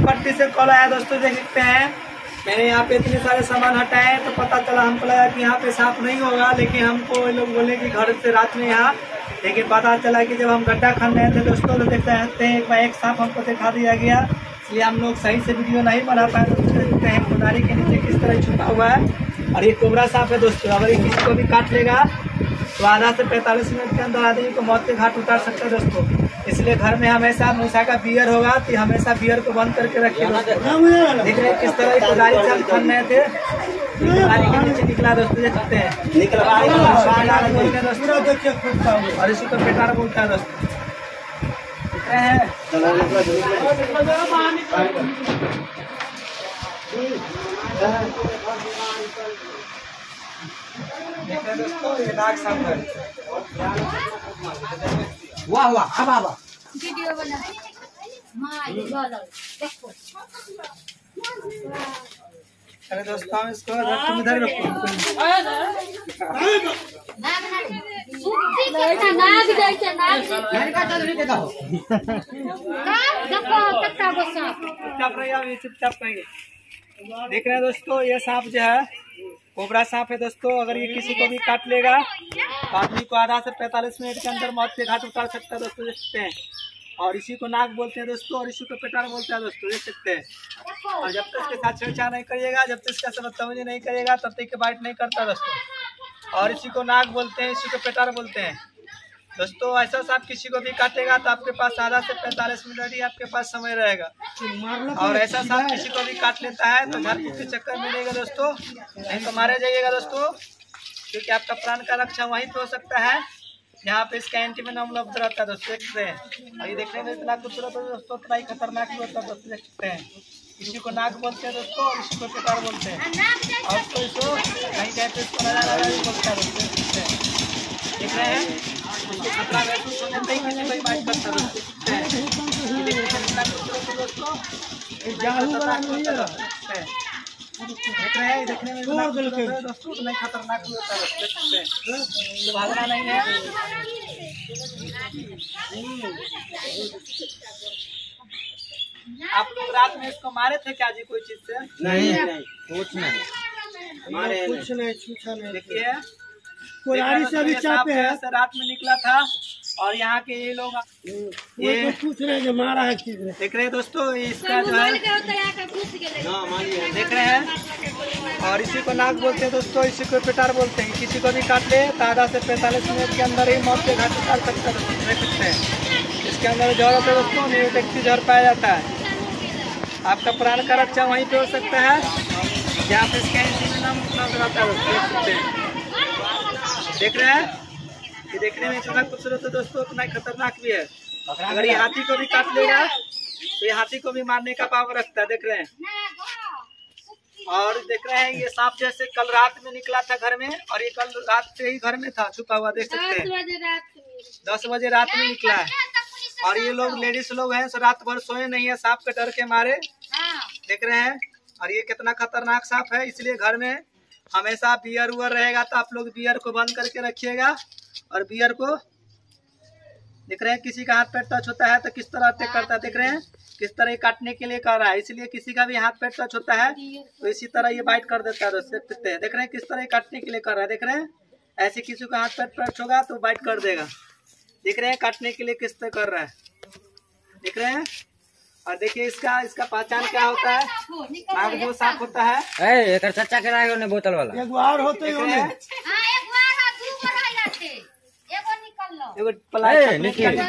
पट्टी से कॉल आया दोस्तों, देख सकते हैं। मैंने यहाँ पे इतने सारे सामान हटाए तो पता चला हमको लगा कि यहाँ पे साफ़ नहीं होगा, लेकिन हमको लोग बोले कि घर से रात में यहाँ। लेकिन पता चला कि जब हम गड्ढा खन रहे थे दोस्तों तो देखते हैं एक बार एक सांप हमको दिखा दिया गया। इसलिए हम लोग सही से वीडियो नहीं बना पाए तो देखते हैं कुदारी के नीचे किस तरह छुपा हुआ है। और ये कोबरा सांप है दोस्तों अगर ये किसी को भी काट लेगा तो आधा से पैंतालीस मिनट के अंदर आदमी को मौत के घाट उतार सकता है दोस्तों। इसलिए घर में हमेशा मूसा का बियर होगा तो हमेशा बियर को बंद करके रखिए देख रहे किस तरह कुदारी से हम खन रहे थे। कुदारी के नीचे निकला दोस्तों देख सकते हैं। और इसी को पेटार बोलता है दोस्तों। रहे हैं। देख रहे हैं दोस्तों ये नाग सांप है वाह वाह अब आवा वीडियो बना माँ ये देखो अरे दोस्तों इसको तुम इधर रखो नाग सुत्ती के नाग जैसे नाग कहा चल देखा हो नाग देखो कत्ता बसा चुपचाप रहिए चुपचाप रहिए देख रहे हैं दोस्तों, ये सांप जो है, कोबरा सांप है दोस्तों। अगर ये किसी को भी काट लेगा तो आदमी को आधा से पैंतालीस मिनट के अंदर मौत के घाट उतार सकता है दोस्तों, देख सकते हैं। और इसी को नाक बोलते हैं दोस्तों, और इसी को पेटार बोलते हैं दोस्तों, देख सकते हैं। और जब तक इसके साथ छेड़छाड़ नहीं करिएगा, जब तक इसका बदतमीजी नहीं करिएगा, तब तक बाइट नहीं करता दोस्तों। और इसी को नाक बोलते हैं, इसी को पेटार बोलते हैं। दोस्तों, ऐसा सांप किसी को भी काटेगा तो आपके पास आधा से पैंतालीस मिनट ही आपके पास समय रहेगा। और ऐसा सांप किसी को भी काट लेता है तो फूक के चक्कर मिलेगा दोस्तों। नहीं तो मारे जाइएगा दोस्तों, क्योंकि आपका प्राण का रक्षा वहीं पे हो सकता है। यहाँ पे इसका एंटीवेनम उपलब्ध रहता है दोस्तों देख सकते हैं और ये देखने में इतना खूबसूरत है दोस्तों उतना ही खतरनाक भी होता है दोस्तों, देख सकते हैं। इसी को नाक बोलते हैं दोस्तों और इसी को पेटार बोलते हैं। और इसको इसको कहीं कहीं पे इसको नज़र नज़र भी बोलता है दोस्तों हैं। देख रहे हैं? देखने में दोस्तों ये खतरनाक भागना नहीं। है आप लोग रात में इसको मारे थे क्या जी कोई चीज़ से नहीं नहीं कुछ नहीं। कुछ नहीं छूछा नहीं। देखिए। कोरारी से अभी ये सांप है। ऐसे रात में निकला था और यहाँ के ये लोग वो तो पूछ रहे जो मारा है किसने? देख रहे हैं दोस्तों इसका जो है देख रहे हैं। और इसी को नाक बोलते हैं दोस्तों इसी को पेटार बोलते हैं। किसी को भी काट ले तो आधा से पैंतालीस मिनट के अंदर ही मौत के घाट उतार सकता है सकते हैं। इसके अंदर जड़ होता है दोस्तों निर्व्यक्ति जड़ पाया जाता है। आपका प्राण का रक्षा वहीं पे हो सकता है। जहाँ पे इसका एंटीवेनम उपलब्ध रहता है हैं। देख रहे हैं? ये देखने में इतना खूबसूरत है दोस्तों उतना ही खतरनाक भी है। अगर ये हाथी को भी काट लेगा तो ये हाथी को भी मारने का पावर रखता है देख रहे हैं। और देख रहे हैं ये सांप जैसे कल रात में निकला था घर में और ये कल रात से ही घर में था छुपा हुआ देख सकते हैं। दस बजे रात में। निकला है। और ये लोग लेडीज़ लोग हैं सो रात भर सोए नहीं है सांप के डर के मारे। देख रहे हैं और ये कितना खतरनाक सांप है इसलिए घर में हमेशा बियर उयर रहेगा तो आप लोग बियर को बंद करके रखिएगा। और बियर को देख रहे हैं, किसी का हाथ पैर टच होता है तो किस तरह अटैक करता है, देख रहे हैं? किस तरह ये काटने के लिए कर रहा है, इसलिए किसी का भी हाथ पैर टच होता है तो इसी तरह ये बाइट कर देता है हैं। देख रहे हैं, किस तरह काटने के लिए कर रहा है, देख रहे हैं? ऐसे किसी का हाथ पैर टच होगा तो बाइट कर देगा। देख रहे हैं, काटने के लिए किस तरह कर रहा है? देख रहे हैं? और देखिए इसका इसका पहचान क्या होता है? आग जो साफ़ होता है। एक चर्चा कराएगा उन्हें बोतल वाला। एक बार होते देख ही। निकल लो। हैं एगो